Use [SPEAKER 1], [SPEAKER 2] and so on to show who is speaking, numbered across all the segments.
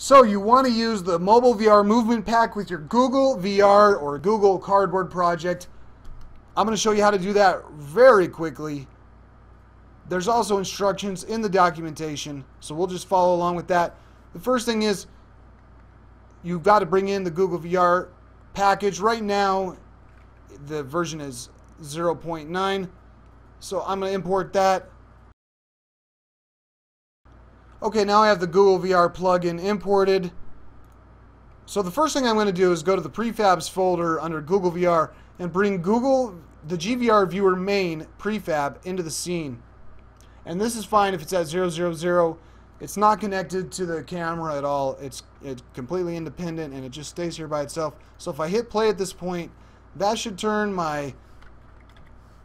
[SPEAKER 1] So you want to use the mobile VR movement pack with your Google VR or Google Cardboard project. I'm going to show you how to do that very quickly. There's also instructions in the documentation, so we'll just follow along with that. The first thing is you've got to bring in the Google VR package. Right now, the version is 0.9, so I'm going to import that. Okay, now I have the Google VR plugin imported. So the first thing I'm going to do is go to the prefabs folder under Google VR and bring Google, the GVR viewer main prefab into the scene. And this is fine if it's at 000. It's not connected to the camera at all. It's, it's completely independent and it just stays here by itself. So if I hit play at this point, that should turn my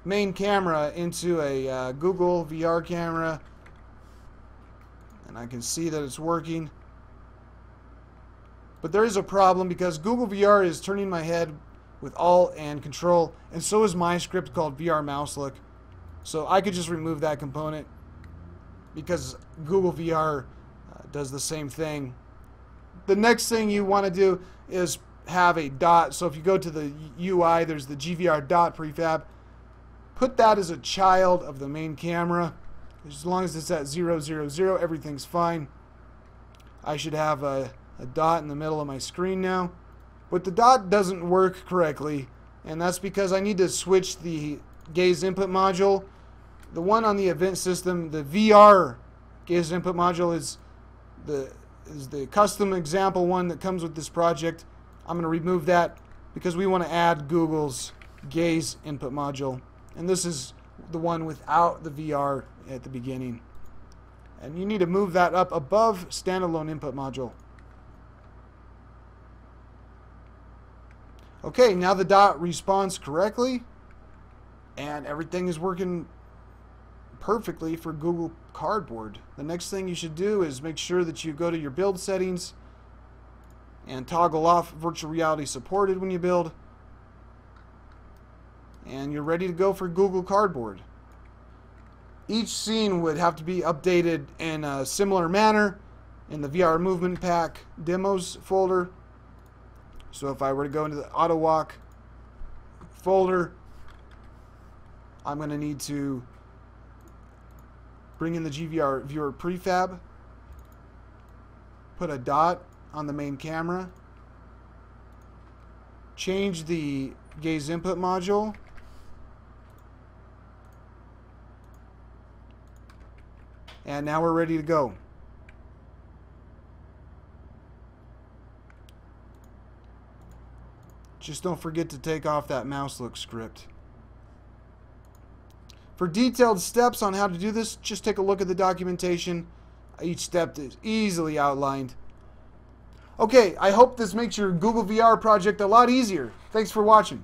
[SPEAKER 1] main camera into a uh, Google VR camera and I can see that it's working. But there is a problem because Google VR is turning my head with Alt and Control, and so is my script called VR Mouse Look. So I could just remove that component because Google VR uh, does the same thing. The next thing you want to do is have a dot. So if you go to the UI, there's the GVR dot prefab. Put that as a child of the main camera. As long as it's at 0, 0, 0, everything's fine. I should have a, a dot in the middle of my screen now. But the dot doesn't work correctly, and that's because I need to switch the gaze input module. The one on the event system, the VR gaze input module is the is the custom example one that comes with this project. I'm going to remove that because we want to add Google's gaze input module. And this is the one without the VR at the beginning. And you need to move that up above standalone input module. Okay, now the dot responds correctly and everything is working perfectly for Google Cardboard. The next thing you should do is make sure that you go to your build settings and toggle off virtual reality supported when you build and you're ready to go for Google Cardboard. Each scene would have to be updated in a similar manner in the VR Movement Pack demos folder. So if I were to go into the Auto Walk folder, I'm going to need to bring in the GVR Viewer prefab, put a dot on the main camera, change the gaze input module And now we're ready to go. Just don't forget to take off that mouse look script. For detailed steps on how to do this, just take a look at the documentation. Each step is easily outlined. Okay, I hope this makes your Google VR project a lot easier. Thanks for watching.